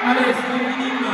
Alex, bienvenido.